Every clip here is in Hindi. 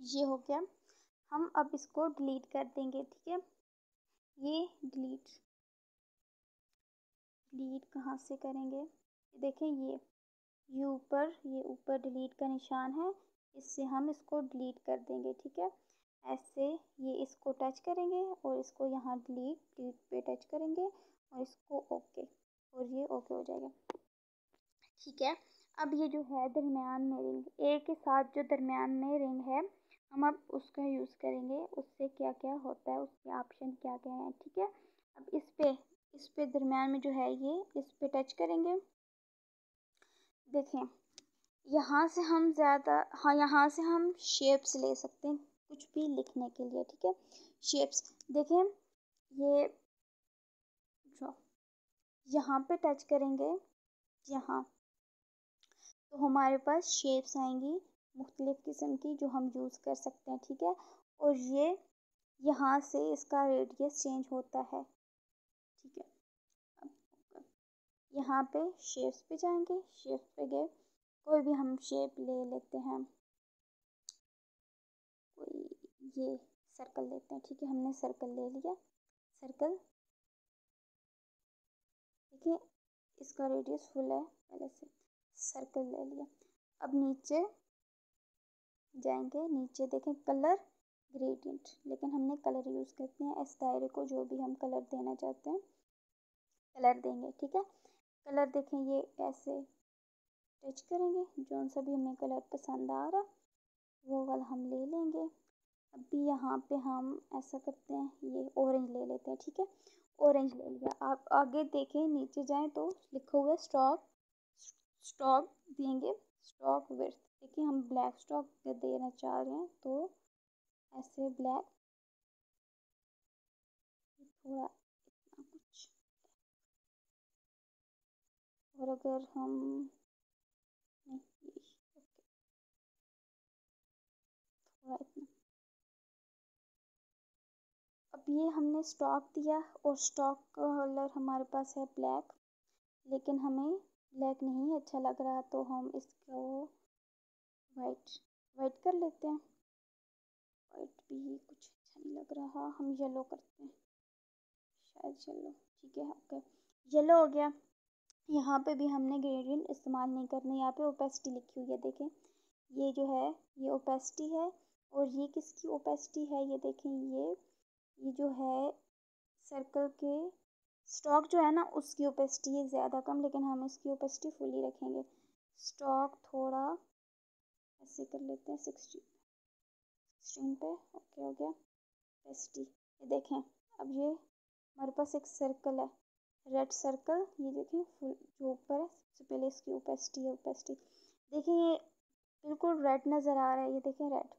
ये हो गया। हम अब इसको डिलीट कर देंगे, ठीक है? ये डिलीट डिलीट कहाँ से करेंगे? देखें, ये ये ऊपर ये ऊपर डिलीट का निशान है। इससे हम इसको डिलीट कर देंगे, ठीक है? ऐसे ये इसको टच करेंगे और इसको यहाँ डिलीट डिलीट पे टच करेंगे और इसको ओके और ये ओके हो जाएगा। ठीक है? अब ये जो है, दरमियान में रिंग ए के साथ जो दरमियान में रिंग है हम अब उसका यूज़ करेंगे, उससे क्या क्या होता है, उसके ऑप्शन क्या क्या हैं, ठीक है? अब इस पे इस पे दरमियान में जो है ये, इस पे टच करेंगे। देखें, यहाँ से हम ज़्यादा हाँ यहाँ से हम शेप्स ले सकते हैं, कुछ भी लिखने के लिए, ठीक है? शेप्स देखें, ये ड्रॉ यहाँ पे टच करेंगे, यहाँ तो हमारे पास शेप्स आएँगी। मुख्तलिफ़ किस्म की जो हम यूज़ कर सकते हैं, ठीक है? और ये यहाँ से इसका रेडियस चेंज होता है, ठीक है? यहाँ पे शेप्स पे जाएँगे शेप्स पे गए कोई भी हम शेप ले लेते हैं। कोई ये सर्कल लेते हैं, ठीक है? हमने सर्कल ले लिया। सर्कल देखिए, इसका रेडियस फुल है, पहले से सर्कल ले लिया। अब नीचे जाएँगे। नीचे देखें कलर ग्रेडियंट लेकिन हमने कलर यूज़ करते हैं। इस दायरे को जो भी हम कलर देना चाहते हैं, कलर देंगे, ठीक है? कलर देखें, ये ऐसे टच करेंगे। जो सा भी हमें कलर पसंद आ रहा, वो वाला हम ले लेंगे। अभी यहाँ पे हम ऐसा करते हैं, ये ऑरेंज ले लेते हैं, ठीक है? ऑरेंज ले लिया। आप आगे देखें, नीचे जाएँ तो लिखा हुआ स्टॉक स्टॉक देंगे स्टॉक विर्थ देखिए हम ब्लैक स्टॉक देना चाह रहे हैं तो ऐसे ब्लैक थोड़ा इतना कुछ। और अगर हम अब ये हमने स्टॉक दिया, और स्टॉक कलर हमारे पास है ब्लैक लेकिन हमें ब्लैक नहीं अच्छा लग रहा तो हम इसको वाइट वाइट कर लेते हैं। वाइट भी कुछ अच्छा नहीं लग रहा। हम येलो करते हैं। शायद येलो ठीक है ओके येलो हो गया। यहाँ पे भी हमने ग्रेडियंट इस्तेमाल नहीं करना। यहाँ पे ओपेसिटी लिखी हुई है, देखें। ये जो है, ये ओपेसिटी है और ये किसकी ओपेसिटी है? ये देखें, ये ये जो है सर्कल के स्टॉक जो है ना, उसकी ओपेसिटी है, ज़्यादा कम, लेकिन हम इसकी ओपेसिटी फुल रखेंगे। स्टॉक थोड़ा ऐसे कर लेते हैं सिक्सटी सिक्सटीन पे। ओके हो गया। ओपेसिटी ये देखें, अब ये हमारे पास एक सर्कल है। रेड सर्कल ये देखें फुल जो ऊपर है, सबसे पहले इसकी ओपेसिटी है ओपेसिटी देखें, ये बिल्कुल रेड नज़र आ रहा है, ये देखें रेड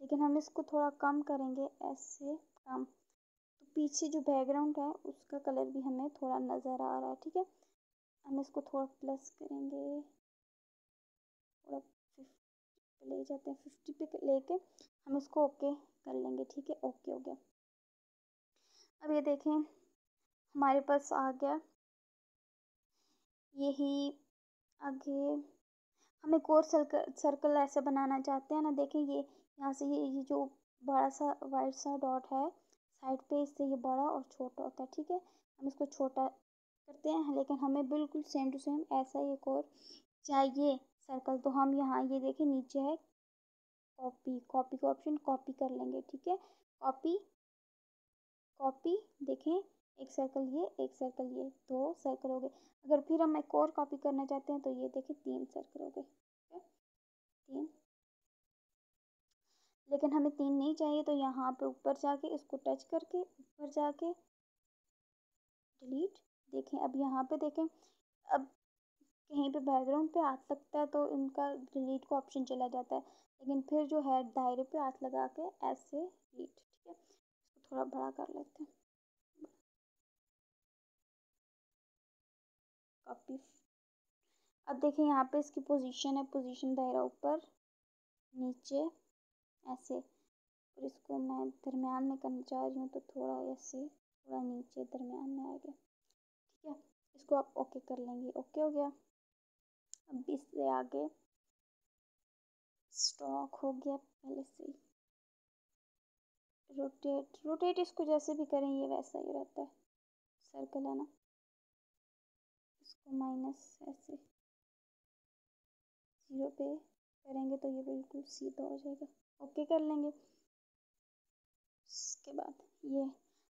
लेकिन हम इसको थोड़ा कम करेंगे, ऐसे कम। तो पीछे जो बैकग्राउंड है, उसका कलर भी हमें थोड़ा नज़र आ रहा है, ठीक है? हम इसको थोड़ा प्लस करेंगे थोड़ा फिफ्टी ले जाते हैं फिफ्टी पे लेके, हम इसको ओके कर लेंगे, ठीक है? ओके हो गया। अब ये देखें, हमारे पास आ गया। यही आगे, हम एक और सर्कल सर्कल ऐसे बनाना चाहते हैं ना, देखें, ये यहाँ से ये ये जो बड़ा सा वाइट सा डॉट है साइड पे इससे ये बड़ा और छोटा होता है, ठीक है? हम इसको छोटा करते हैं, लेकिन हमें बिल्कुल सेम टू सेम ऐसा ही एक और चाहिए। सर्कल तो हम यहाँ, ये देखें, नीचे है कॉपी कॉपी का ऑप्शन कॉपी कर लेंगे, ठीक है? कॉपी कॉपी देखें, एक सर्कल ये, एक सर्कल ये, दो सर्कल हो गए। अगर फिर हम एक और कॉपी करना चाहते हैं तो ये देखें, तीन सर्कल हो गए तीन। लेकिन हमें तीन नहीं चाहिए तो यहाँ पे ऊपर जाके इसको टच करके, ऊपर जाके डिलीट देखें, अब यहाँ पे देखें, अब कहीं पे बैकग्राउंड पे हाथ लगता है तो इनका डिलीट का ऑप्शन चला जाता है। लेकिन फिर जो है दायरे पे हाथ लगा के ऐसे डिलीट ठीक है? इसको थोड़ा बड़ा कर लेते हैं। कॉपी अब देखें यहाँ पे इसकी पोजीशन है पोजीशन दायरा ऊपर, नीचे, ऐसे। और इसको मैं दरमियान में करना चाह रही हूँ तो थोड़ा ऐसे, थोड़ा नीचे दरमियान में आ गया ठीक है? इसको आप ओके कर लेंगे ओके हो गया? अब इससे आगे। स्टॉक हो गया पहले से ही। रोटेट रोटेट इसको जैसे भी करें, ये वैसा ही रहता है। सर्कल है ना? इसको माइनस ऐसे। ज़ीरो पे करेंगे तो ये बिल्कुल सीधा हो जाएगा। ओके कर लेंगे। उसके बाद ये